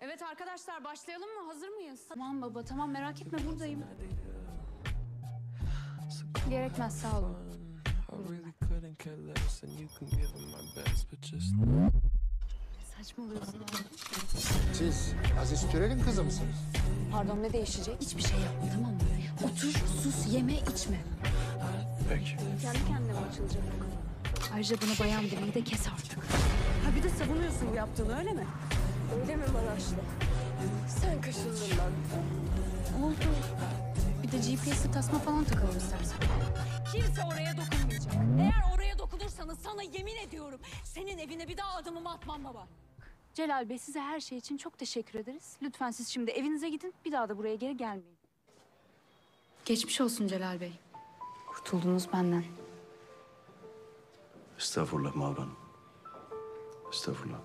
Evet arkadaşlar başlayalım mı? Hazır mıyız? Tamam baba tamam merak etme buradayım. Gerekmez sağ olun. Saçmalıyorsun. Siz Aziz Türel'in kızı mısınız? Pardon ne değişecek? Hiçbir şey yapma tamam mı? Otur, sus, yeme, içme. Peki. Kendi kendine mi açılacak bu konu? Ayrıca buna bayan demeyi de kes artık. Ha bir de savunuyorsun bu yaptığını öyle mi? Öyle mi Maraşlı? Sen kaşındın lan. Oldu. Bir de GPS'li tasma falan takalım istersen. Kimse oraya dokunmayacak. Eğer oraya dokunursanız sana yemin ediyorum senin evine bir daha adımımı atmam baba. Celal Bey size her şey için çok teşekkür ederiz. Lütfen siz şimdi evinize gidin. Bir daha da buraya geri gelmeyin. Geçmiş olsun Celal Bey. Kurtuldunuz benden. Estağfurullah Mavran. Estağfurullah.